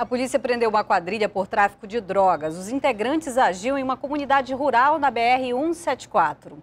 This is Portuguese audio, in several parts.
A polícia prendeu uma quadrilha por tráfico de drogas. Os integrantes agiam em uma comunidade rural na BR-174.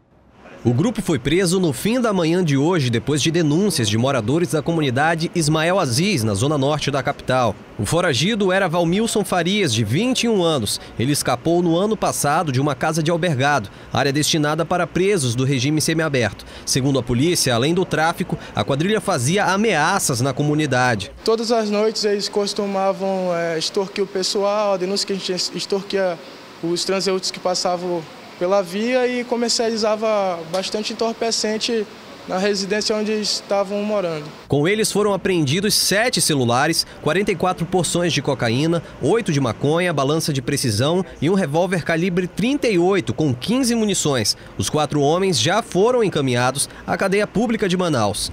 O grupo foi preso no fim da manhã de hoje, depois de denúncias de moradores da comunidade Ismael Aziz, na zona norte da capital. O foragido era Valmilson Farias, de 21 anos. Ele escapou no ano passado de uma casa de albergado, área destinada para presos do regime semiaberto. Segundo a polícia, além do tráfico, a quadrilha fazia ameaças na comunidade. Todas as noites eles costumavam é, extorquir o pessoal, a denúncia que a gente extorquia os transeuntes que passavam pela via e comercializava bastante entorpecente na residência onde estavam morando. Com eles foram apreendidos sete celulares, 44 porções de cocaína, oito de maconha, balança de precisão e um revólver calibre 38 com 15 munições. Os quatro homens já foram encaminhados à cadeia pública de Manaus.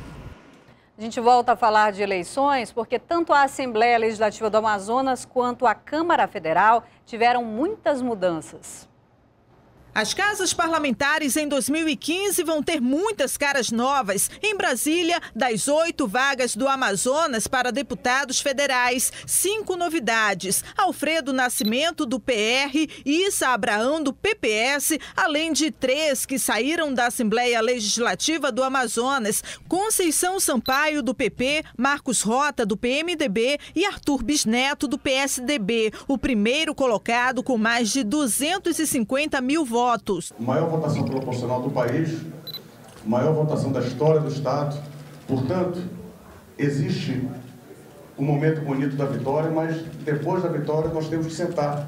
A gente volta a falar de eleições porque tanto a Assembleia Legislativa do Amazonas quanto a Câmara Federal tiveram muitas mudanças. As casas parlamentares em 2015 vão ter muitas caras novas. Em Brasília, das oito vagas do Amazonas para deputados federais, cinco novidades. Alfredo Nascimento, do PR, Issa Abraão, do PPS, além de três que saíram da Assembleia Legislativa do Amazonas: Conceição Sampaio, do PP, Marcos Rota, do PMDB e Arthur Bisneto, do PSDB. O primeiro colocado com mais de 250 mil votos votos. Maior votação proporcional do país, maior votação da história do Estado. Portanto, existe um momento bonito da vitória, mas depois da vitória nós temos que sentar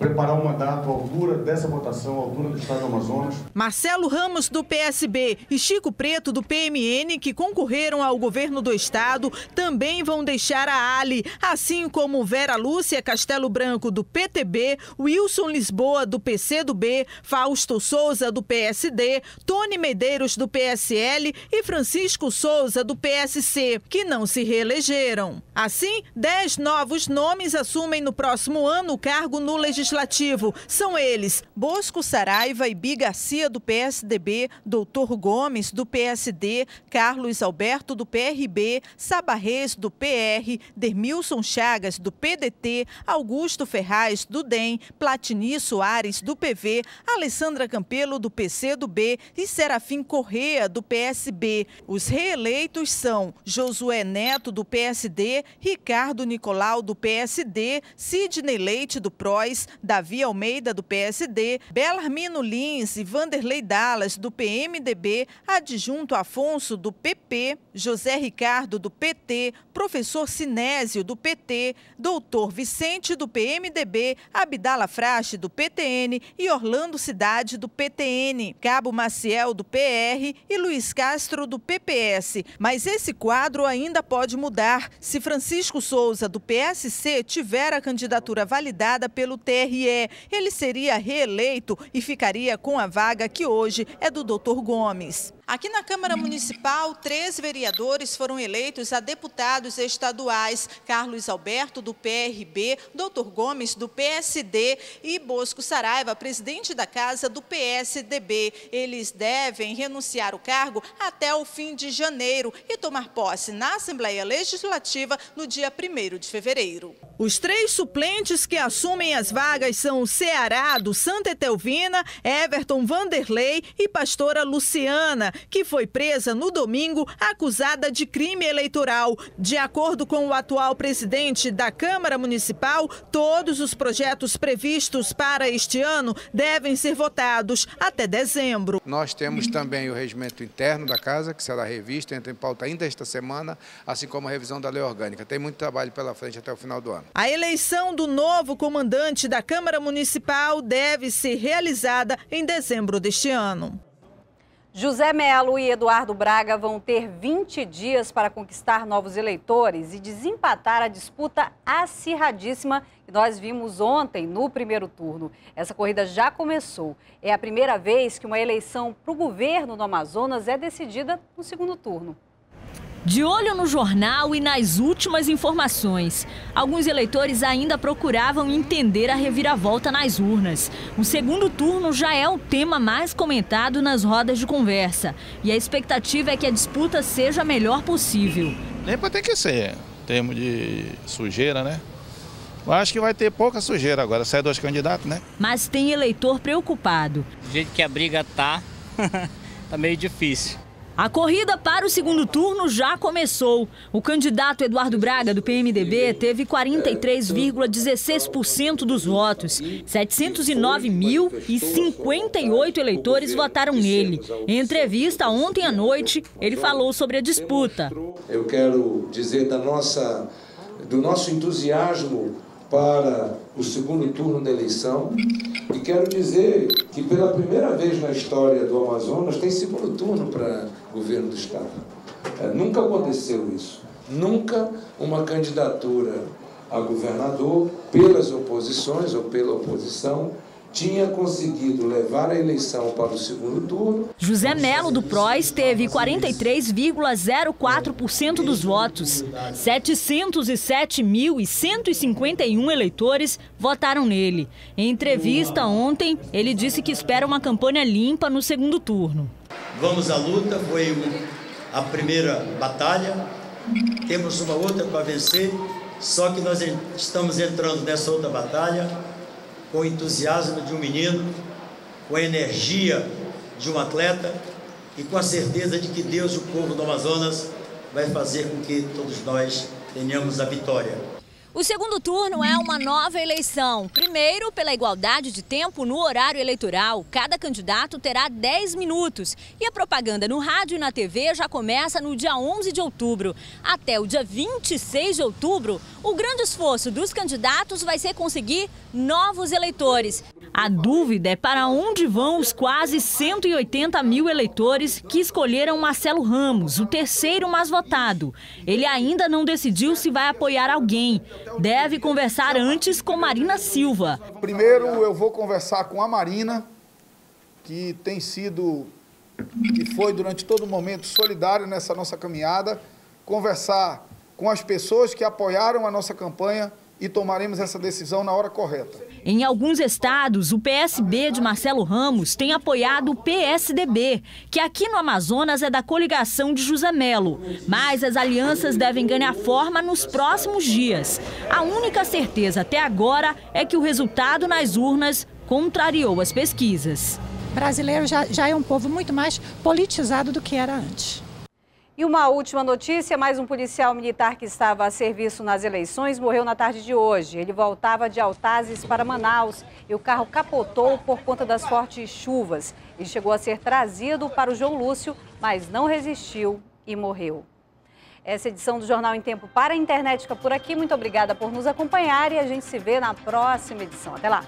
preparar um mandato à altura dessa votação, à altura do Estado do Amazonas. Marcelo Ramos, do PSB, e Chico Preto, do PMN, que concorreram ao governo do Estado, também vão deixar a Ali, assim como Vera Lúcia Castelo Branco, do PTB, Wilson Lisboa, do PCdoB, Fausto Souza, do PSD, Tony Medeiros, do PSL e Francisco Souza, do PSC, que não se reelegeram. Assim, dez novos nomes assumem no próximo ano o cargo no Legislativo Legislativo. São eles Bosco Saraiva e Bi Garcia, do PSDB, Doutor Gomes, do PSD, Carlos Alberto, do PRB, Sabarres, do PR, Dermilson Chagas, do PDT, Augusto Ferraz, do DEM, Platini Soares, do PV, Alessandra Campelo, do PCdoB e Serafim Correa, do PSB. Os reeleitos são Josué Neto, do PSD, Ricardo Nicolau, do PSD, Sidney Leite, do PROS, Davi Almeida, do PSD, Belarmino Lins e Vanderlei Dallas, do PMDB, Adjunto Afonso, do PP, José Ricardo, do PT, Professor Sinésio, do PT, Doutor Vicente, do PMDB, Abdala Frache, do PTN e Orlando Cidade, do PTN, Cabo Maciel, do PR e Luiz Castro, do PPS. Mas esse quadro ainda pode mudar se Francisco Souza, do PSC, tiver a candidatura validada pelo TRE. Ele seria reeleito e ficaria com a vaga que hoje é do Dr. Gomes. Aqui na Câmara Municipal, três vereadores foram eleitos a deputados estaduais: Carlos Alberto, do PRB, Dr. Gomes, do PSD e Bosco Saraiva, presidente da Casa do PSDB. Eles devem renunciar o cargo até o fim de janeiro e tomar posse na Assembleia Legislativa no dia 1 de fevereiro. Os três suplentes que assumem as vagas são o Ceará, do Santa Etelvina, Everton Vanderlei e pastora Luciana que foi presa no domingo acusada de crime eleitoral. De acordo com o atual presidente da Câmara Municipal, todos os projetos previstos para este ano devem ser votados até dezembro. Nós temos também o regimento interno da casa, que será revisto, entra em pauta ainda esta semana, assim como a revisão da lei orgânica. Tem muito trabalho pela frente até o final do ano. A eleição do novo comandante da Câmara Municipal deve ser realizada em dezembro deste ano. José Melo e Eduardo Braga vão ter 20 dias para conquistar novos eleitores e desempatar a disputa acirradíssima que nós vimos ontem no primeiro turno. Essa corrida já começou. É a primeira vez que uma eleição para o governo no Amazonas é decidida no segundo turno. De olho no jornal e nas últimas informações, alguns eleitores ainda procuravam entender a reviravolta nas urnas. O segundo turno já é o tema mais comentado nas rodas de conversa e a expectativa é que a disputa seja a melhor possível. Limpa tem que ser, em termos de sujeira, né? Eu acho que vai ter pouca sujeira agora, sai dois candidatos, né? Mas tem eleitor preocupado. Do jeito que a briga tá, tá meio difícil. A corrida para o segundo turno já começou. O candidato Eduardo Braga, do PMDB, teve 43,16% dos votos. 709.058 eleitores votaram nele. Em entrevista ontem à noite, ele falou sobre a disputa. Eu quero dizer da nossa, do nosso entusiasmo para o segundo turno da eleição. E quero dizer que pela primeira vez na história do Amazonas tem segundo turno para governo do Estado. É, nunca aconteceu isso. Nunca uma candidatura a governador pelas oposições ou pela oposição tinha conseguido levar a eleição para o segundo turno. José Melo do PROS teve 43,04% dos votos. 707.151 eleitores votaram nele. Em entrevista ontem, ele disse que espera uma campanha limpa no segundo turno. Vamos à luta, foi a primeira batalha. Temos uma outra para vencer, só que nós estamos entrando nessa outra batalha com o entusiasmo de um menino, com a energia de um atleta e com a certeza de que Deus e o povo do Amazonas vai fazer com que todos nós tenhamos a vitória. O segundo turno é uma nova eleição. Primeiro, pela igualdade de tempo no horário eleitoral. Cada candidato terá 10 minutos. E a propaganda no rádio e na TV já começa no dia 11 de outubro. Até o dia 26 de outubro, o grande esforço dos candidatos vai ser conseguir novos eleitores. A dúvida é para onde vão os quase 180 mil eleitores que escolheram Marcelo Ramos, o terceiro mais votado. Ele ainda não decidiu se vai apoiar alguém deve conversar antes com Marina Silva. Primeiro eu vou conversar com a Marina, que tem sido e foi durante todo o momento solidário nessa nossa caminhada, conversar com as pessoas que apoiaram a nossa campanha e tomaremos essa decisão na hora correta. Em alguns estados, o PSB de Marcelo Ramos tem apoiado o PSDB, que aqui no Amazonas é da coligação de José Melo. Mas as alianças devem ganhar forma nos próximos dias. A única certeza até agora é que o resultado nas urnas contrariou as pesquisas. O brasileiro já, já é um povo muito mais politizado do que era antes. E uma última notícia: mais um policial militar que estava a serviço nas eleições morreu na tarde de hoje. Ele voltava de Altazes para Manaus e o carro capotou por conta das fortes chuvas. Ele chegou a ser trazido para o João Lúcio, mas não resistiu e morreu. Essa edição do Jornal em Tempo para a internet fica por aqui. Muito obrigada por nos acompanhar e a gente se vê na próxima edição. Até lá!